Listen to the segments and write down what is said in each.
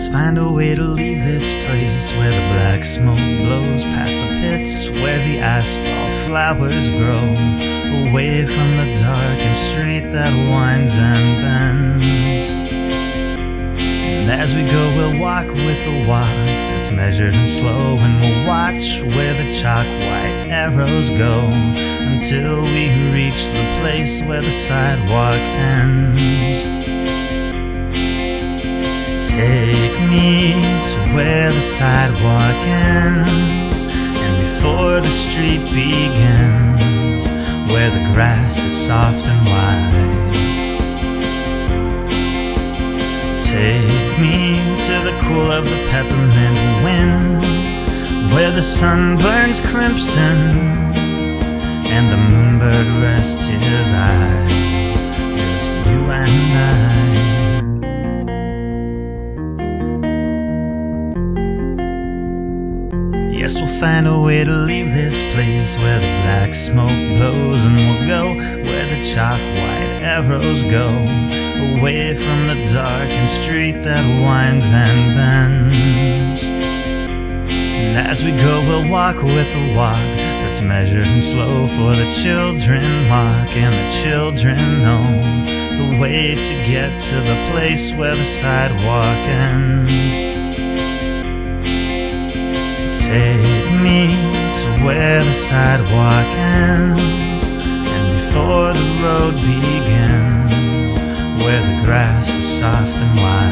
Let's find a way to leave this place where the black smoke blows past the pits where the asphalt flowers grow, away from the darkened street that winds and bends. And as we go, we'll walk with a walk that's measured and slow, and we'll watch where the chalk white arrows go until we reach the place where the sidewalk ends. Take me to where the sidewalk ends And before the street begins Where the grass is soft and white Take me to the cool of the peppermint wind Where the sun burns crimson And the moonbird rests his eyes Yes, we'll find a way to leave this place where the black smoke blows, and we'll go where the chalk white arrows go, away from the darkened street that winds and bends. And as we go, we'll walk with a walk that's measured and slow, for the children walk and the children know the way to get to the place where the sidewalk ends. Take me to where the sidewalk ends And before the road begins Where the grass is soft and white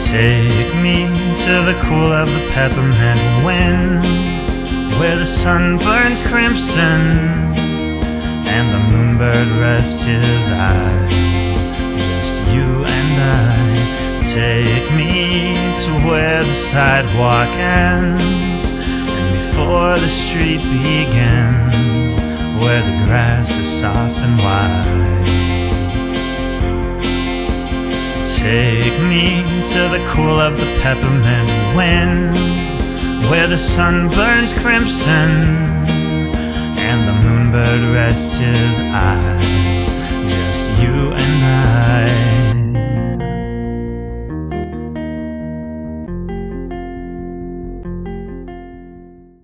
Take me to the cool of the peppermint wind Where the sun burns crimson And the moonbird rests his eyes. Just you and I Take me to where the sidewalk ends And before the street begins Where the grass is soft and white Take me to the cool of the peppermint wind Where the sun burns crimson And the moonbird rests his eyes